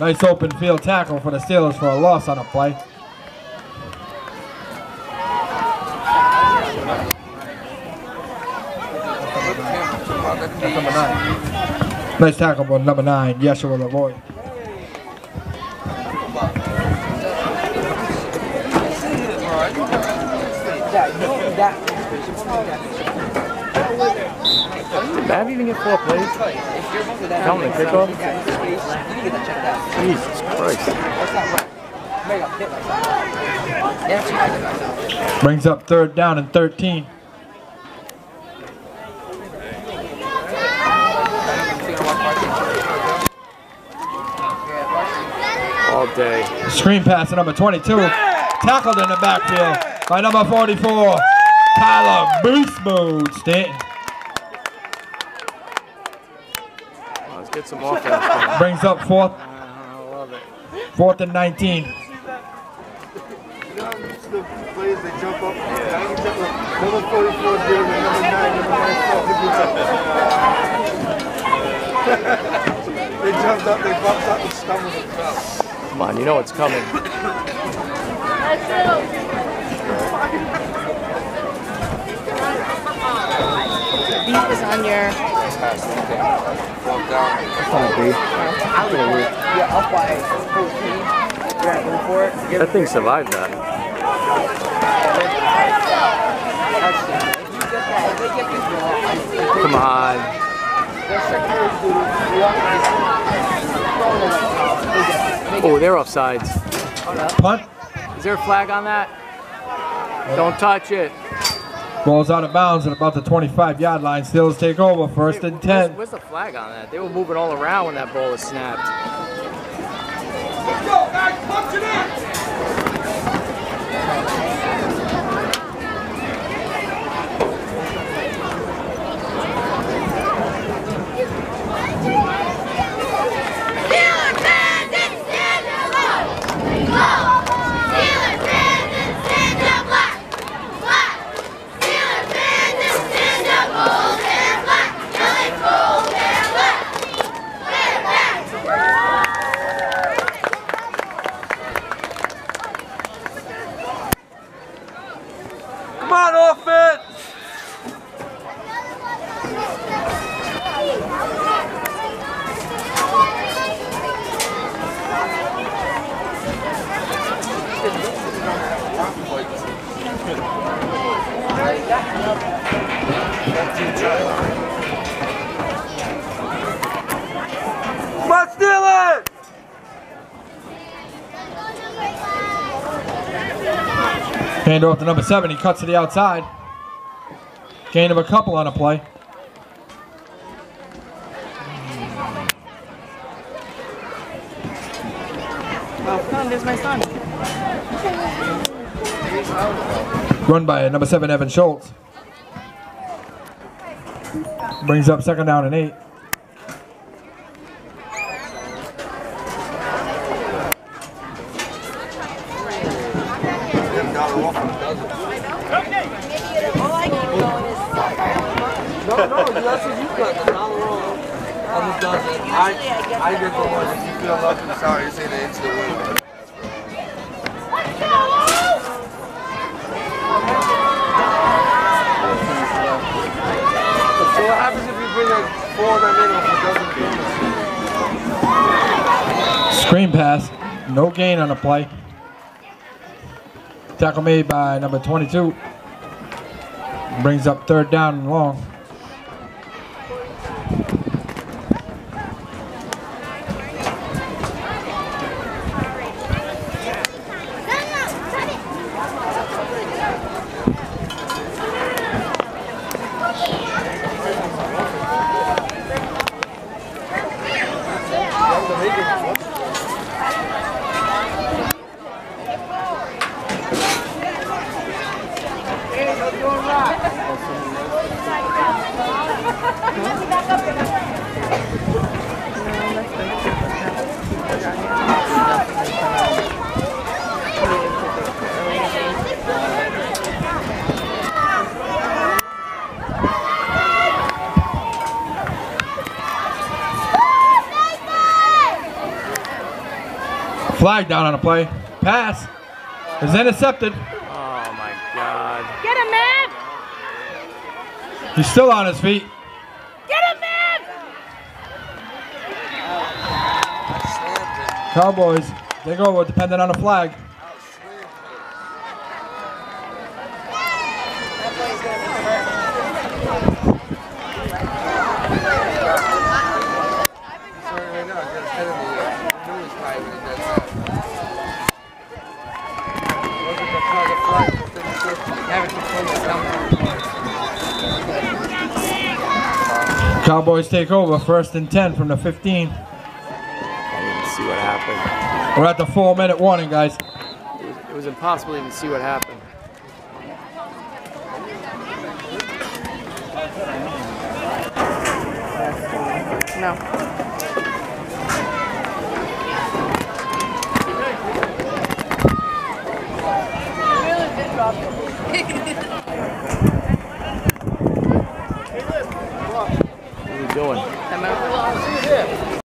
Nice open field tackle for the Steelers for a loss on a play. Number nine. Nice tackle by number nine, Yeshua Lavoy. Bav even get four plays? Tell him kick off? Jesus Christ. Brings up third down and 13. Day. Screen pass to number 22. Tackled in the backfield by number 44, Tyler Beast Mode Stanton. Let's get some offense. Brings up fourth, I love it. fourth and 19. They jump up. Number 44 did it, number 9, number 9 They jumped up, they bumped up and stumbled and fell. Come on, you know it's coming. Beef is on your. Walk down. Yeah, up by 14. You're for it. That thing survived that. Come on. Oh, they're offsides. Punt. Is there a flag on that? Don't touch it. Ball's out of bounds at about the 25 yard line. Steelers take over first and 10. where's the flag on that? They were moving all around when that ball was snapped. Steelers fans and stand up! Steelers fans and stand up black! Black! Steelers fans and stand up gold and black! Yellow, gold and black! We're back! Come on, offense! Come on, Steelers! Hand off to number seven. He cuts to the outside. Gain of a couple on a play. Oh, come on, there's my son. Run by number seven, Evan Schultz. Brings up second down and eight. No, no, that's what you got. The dollar roll on oh, the dozen. I, I get the one. If you feel lucky, sorry, say the instant win. So what happens if you bring like four of them in off a dozen corners? Screen pass. No gain on the play. Tackle made by number 22. Brings up third down and long. Flag down on a play. Pass is intercepted. Get him, man! He's still on his feet. Get him, man! Cowboys take over depending on the flag. Sorry, right now, I got ahead of the uh, news guy when he does that. Wasn't the flag a flag, it's the first- have it control the count. Cowboys take over first and 10 from the 15. I didn't see what happened. We're at the four minute warning, guys. It was, it was impossible to even see what happened. No.